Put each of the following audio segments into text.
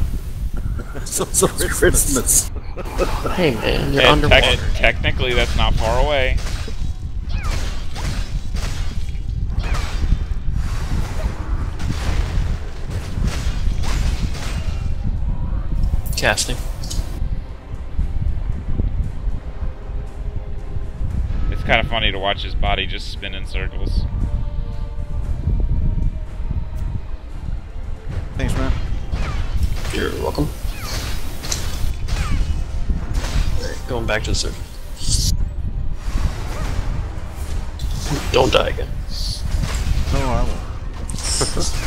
coming. so, so Christmas. Hey man, you're And underwater. tec- technically, that's not far away. Casting. It's kind of funny to watch his body just spin in circles. Thanks, man. You're welcome. Alright, going back to the surface. Don't die again. No, I won't.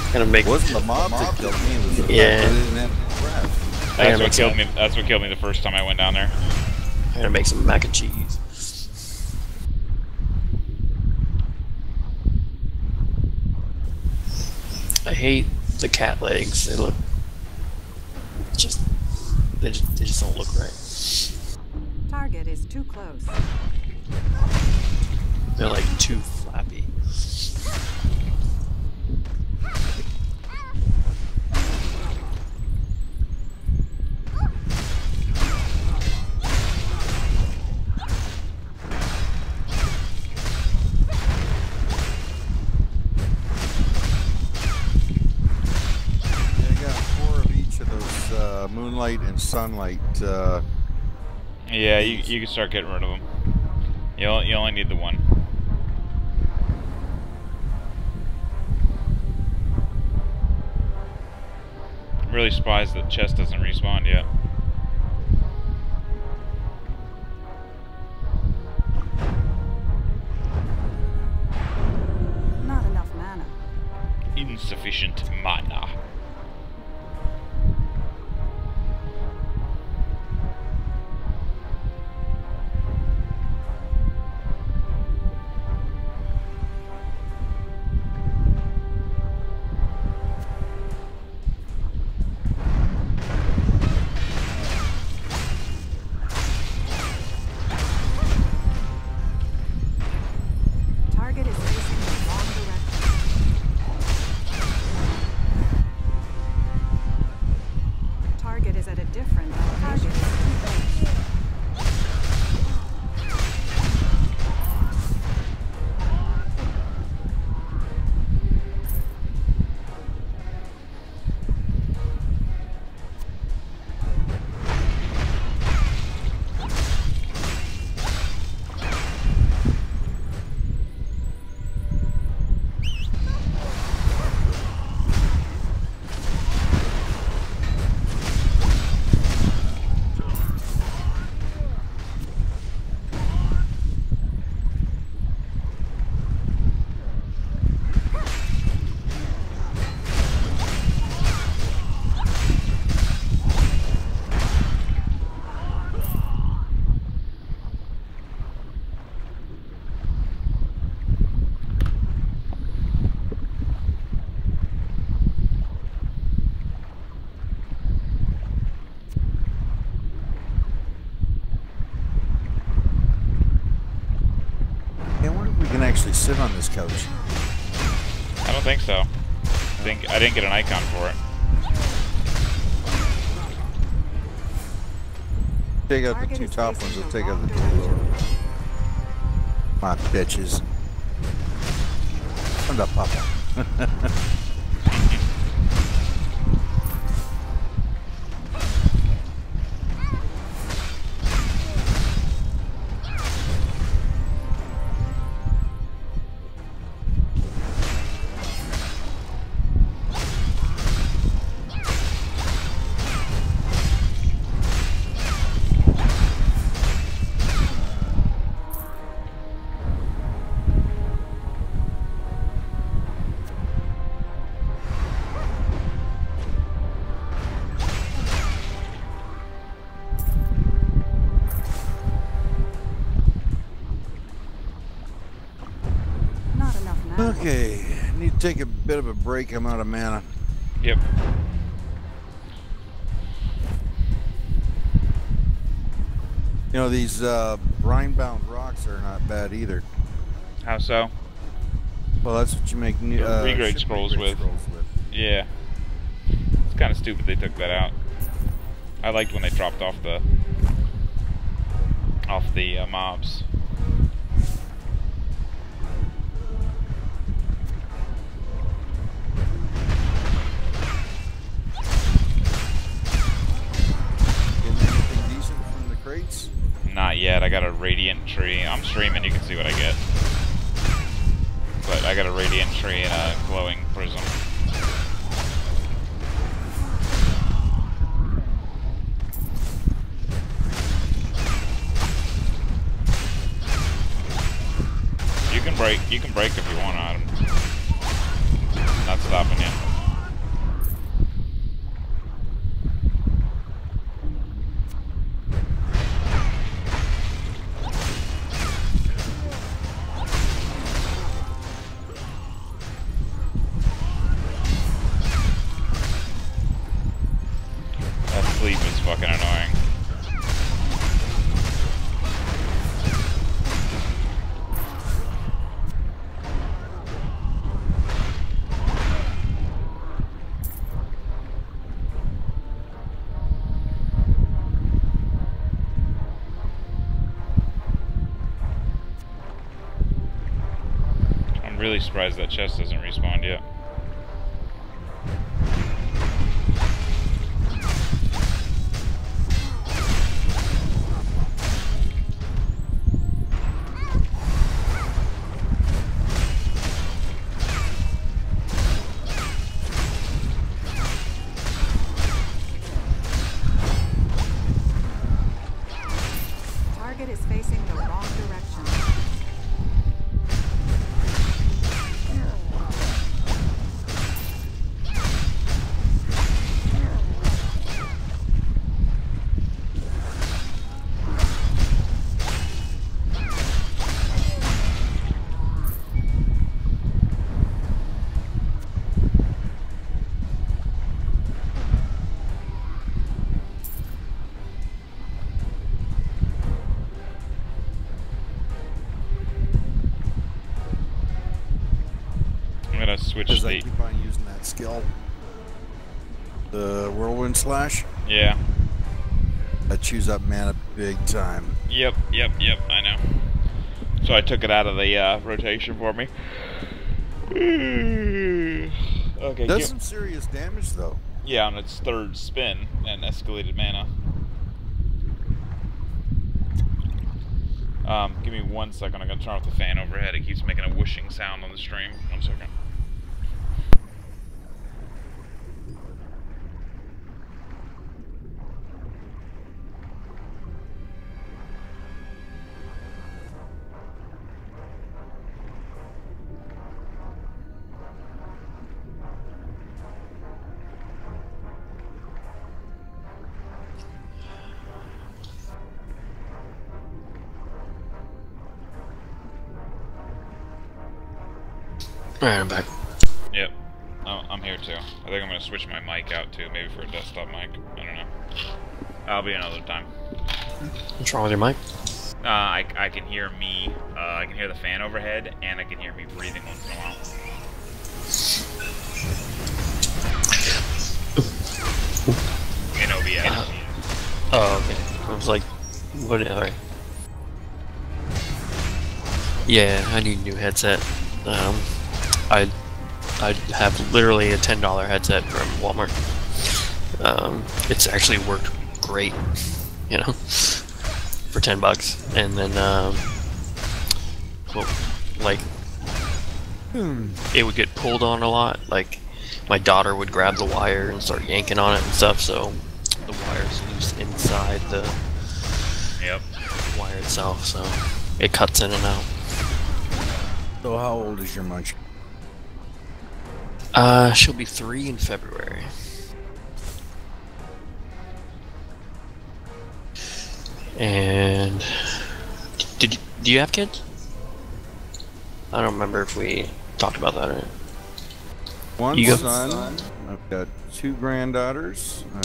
Gonna make. It wasn't the mob that killed me. Was Yeah. fact that I didn't have crap. I That's gotta what killed me. That's what killed me the first time I went down there. I gotta make some mac and cheese. I hate the cat legs. They look just they just, they just don't look right. Target is too close. They're like too moonlight and sunlight. Uh, Yeah, you you can start getting rid of them. You only, you only need the one. I'm really surprised that chest doesn't respawn yet. Not enough mana. Insufficient can actually sit on this couch. I don't think so. I think I didn't get an icon for it. Take out the two top ones. the I'll take out the two lower. direction. My bitches. Anda, papa. take a bit of a break. I'm out of mana. Yep. You know, these uh, brine-bound rocks are not bad either. How so? Well, that's what you make new uh, regrade scrolls regrade with. scrolls with. Yeah. It's kind of stupid they took that out. I liked when they dropped off the off the uh, mobs. Not yet. I got a radiant tree. I'm streaming. You can see what I get. But I got a radiant tree and a glowing prism. You can break. You can break if you want, Adam. Not stopping you. Surprised that chest doesn't respawned yet. Gonna Because I keep on using that skill. The whirlwind slash. Yeah. That chews up mana big time. Yep, yep, yep, I know. So I took it out of the uh, rotation for me. okay, Does some serious damage though. yeah, on its third spin and escalated mana. Um, give me one second. I'm gonna turn off the fan overhead. It keeps making a whooshing sound on the stream. One second. Alright, I'm back. Yep. Oh, I'm here too. I think I'm gonna switch my mic out too, maybe for a desktop mic. I don't know. I'll be another time. What's wrong with your mic? Uh, I, I can hear me, uh, I can hear the fan overhead, and I can hear me breathing once in a while. In OBS. Oh, okay. I was like, what? Alright. Yeah, I need a new headset. Um, I I have literally a ten dollar headset from Walmart. Um, it's actually worked great, you know, for ten bucks. And then, um, well, like, it would get pulled on a lot. Like, my daughter would grab the wire and start yanking on it and stuff. So the wire's loose inside the Yep. wire itself, so it cuts in and out. So how old is your munch? Uh, she'll be three in February. And did do you have kids? I don't remember if we talked about that. Or... One You go. son. I've got two granddaughters. I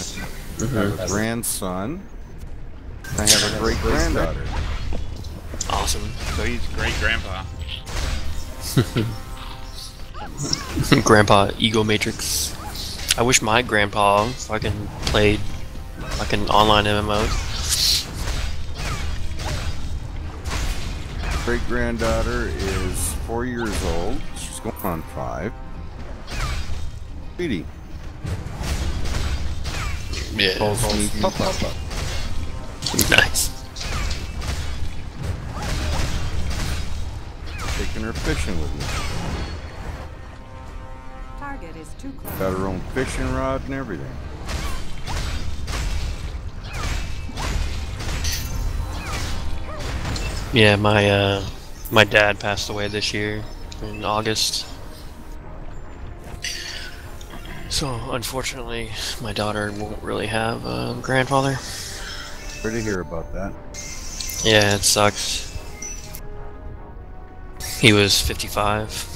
Mm-hmm. have a grandson. I have a great granddaughter. Awesome. So he's great grandpa. Grandpa Ego Matrix. I wish my grandpa fucking played fucking online MMOs. Great granddaughter is four years old. She's going on five. Sweetie. Yeah. Calls me Papa. Nice. Taking her fishing with me. Target is too close. Got her own fishing rod and everything. Yeah, my uh, my dad passed away this year in August. So unfortunately, my daughter won't really have a grandfather. Sorry to hear about that. Yeah, it sucks. He was 55.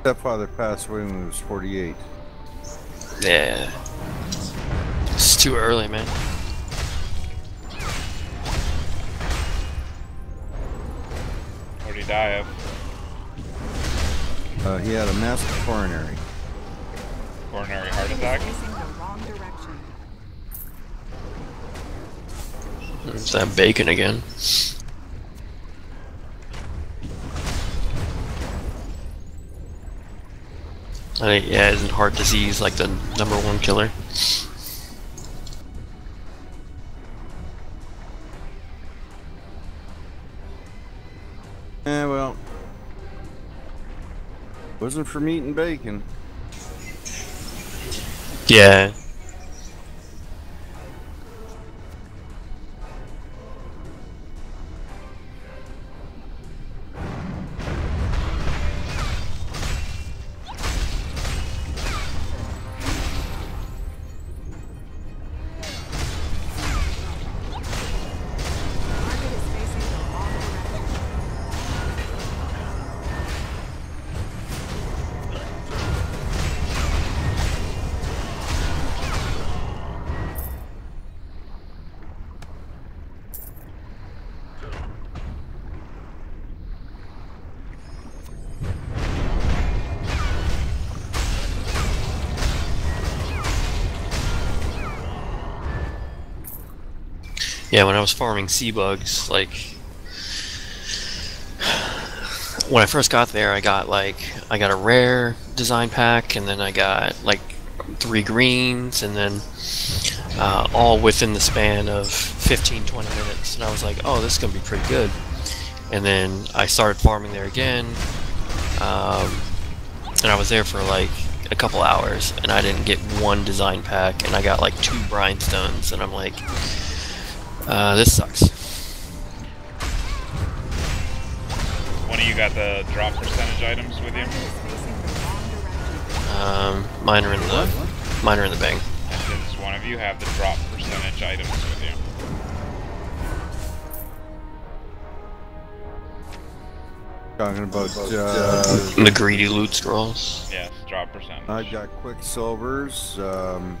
Stepfather passed away when he was 48. Yeah. It's too early, man. What did he die of? Uh, he had a massive coronary. Coronary heart attack? is facing the wrong direction. It's that bacon again. I yeah, isn't heart disease like the number one killer? Eh, well. Wasn't from eating bacon. Yeah. Yeah, when I was farming sea bugs, like when I first got there, I got like I got a rare design pack, and then I got like three greens, and then uh, all within the span of 15, 20 minutes. And I was like, oh, this is gonna be pretty good. And then I started farming there again, um, and I was there for like a couple hours, and I didn't get one design pack, and I got like two brine stones, and I'm like. Uh, this sucks. One of you got the drop percentage items with you? Target is facing the wrong direction. Um, mine are in the mine are in the bank. I does one of you have the drop percentage items with you? Talking about, uh, The greedy loot scrolls. Yes, drop percentage. I got quicksilvers. Um,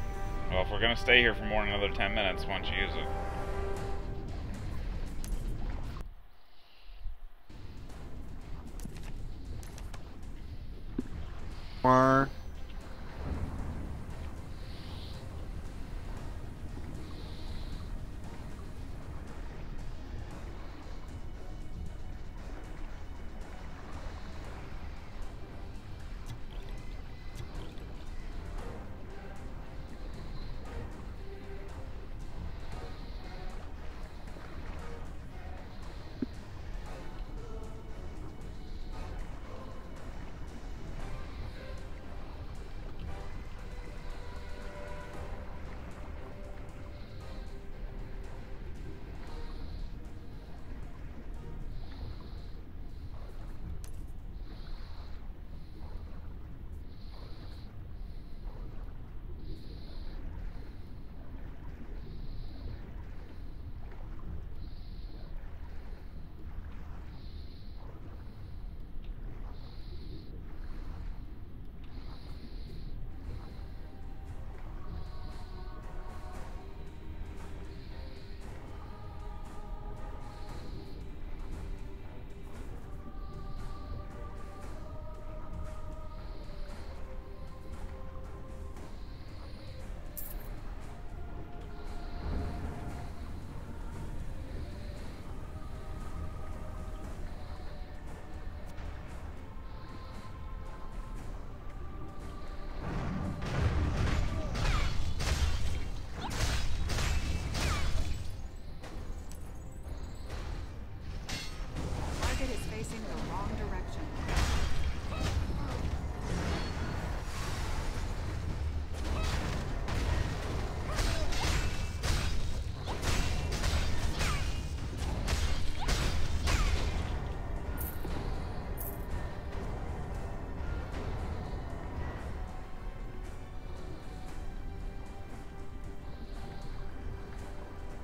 Well, if we're gonna stay here for more than another 10 minutes, why don't you use it? Mar.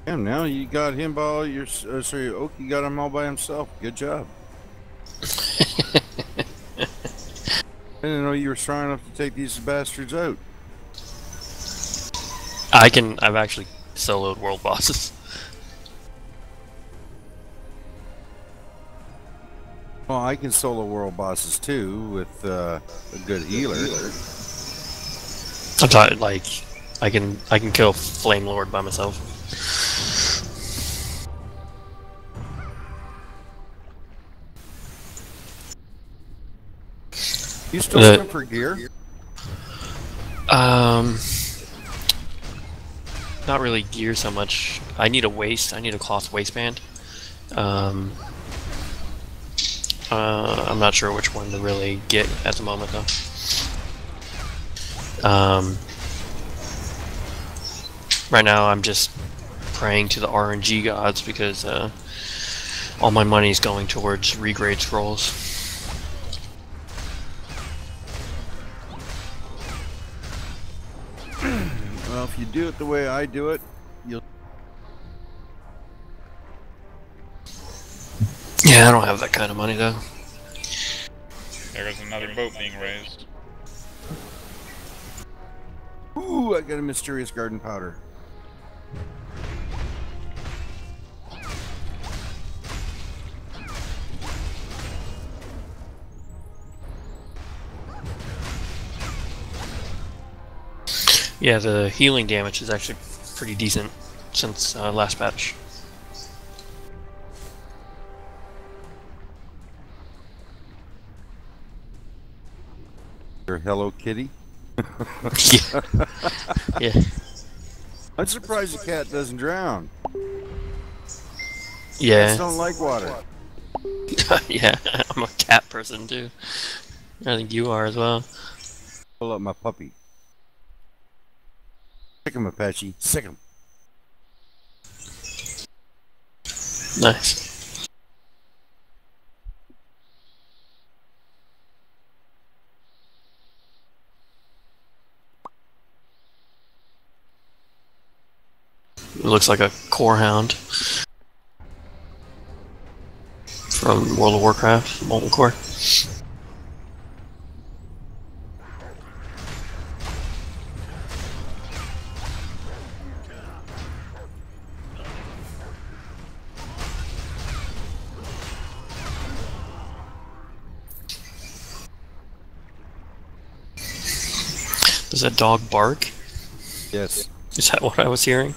Damn, now you got him by all your. Uh, sorry, Oki got him all by himself. Good job. I didn't know you were strong enough to take these bastards out. I can. I've actually soloed world bosses. Well, I can solo world bosses too with uh, a good healer. I'm talking like I can. I can kill Flame Lord by myself. You still Uh, looking for gear? Um, not really gear so much. I need a waist. I need a cloth waistband. Um, uh, I'm not sure which one to really get at the moment though. Um, right now I'm just praying to the RNG gods because uh, all my money is going towards regrade scrolls. If you do it the way I do it, you'll. Yeah, I don't have that kind of money though. There goes another boat being raised. Ooh, I got a mysterious garden powder. Yeah, the healing damage is actually pretty decent since uh, last patch. Your Hello Kitty. yeah. yeah. I'm surprised the cat doesn't drown. Cats Yeah. don't like water. yeah. I'm a cat person too. I think you are as well. Pull up my puppy. Sick him, Apache. Sick him. Nice. It looks like a core hound from World of Warcraft, Molten Core. Does that dog bark? Yes. Is that what I was hearing?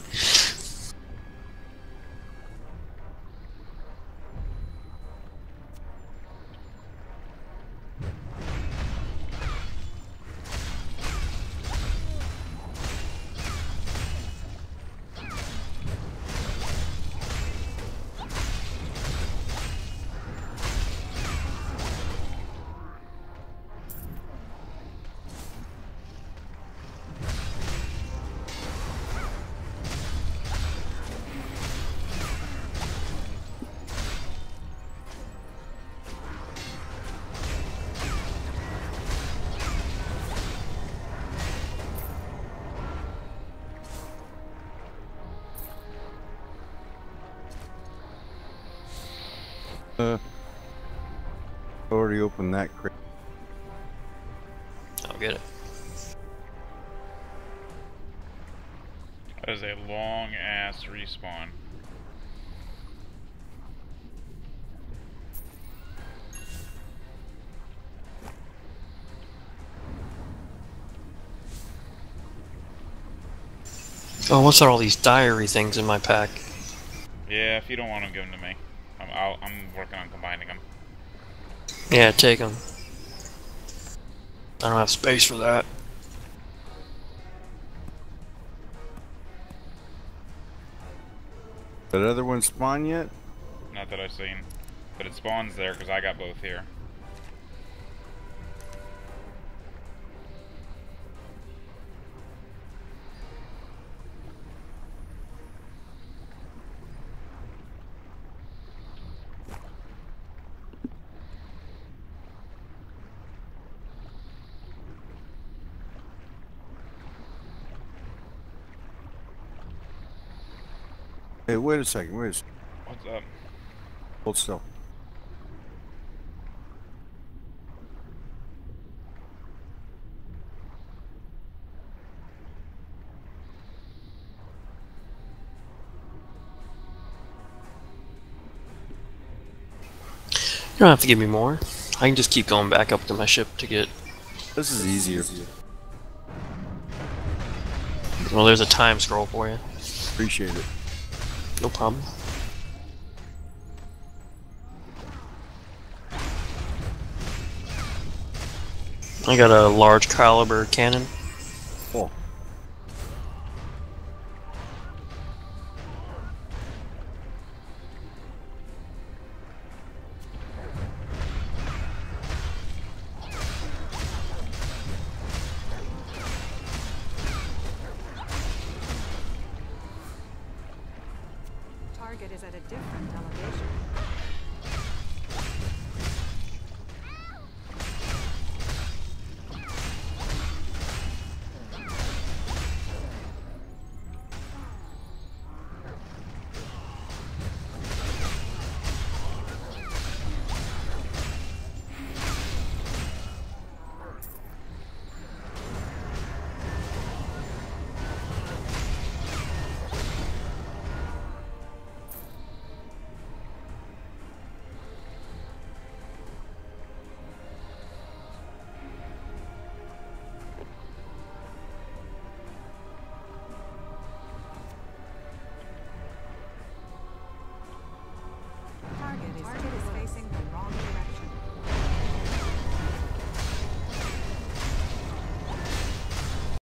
Already opened that crate. I'll get it. That is a long ass respawn. Oh, what's all these diary things in my pack? Yeah, if you don't want them, give them to me. I'm, I'll, I'm working on combining them. Yeah, take them. I don't have space for that. That other one spawn yet? Not that I've seen. But it spawns there because I got both here. Hey, wait a second. Wait a second. What's up? Hold still. You don't have to give me more. I can just keep going back up to my ship to get. This is easier. For you. Well, there's a time scroll for you. Appreciate it. No problem. I got a large caliber cannon. Cool.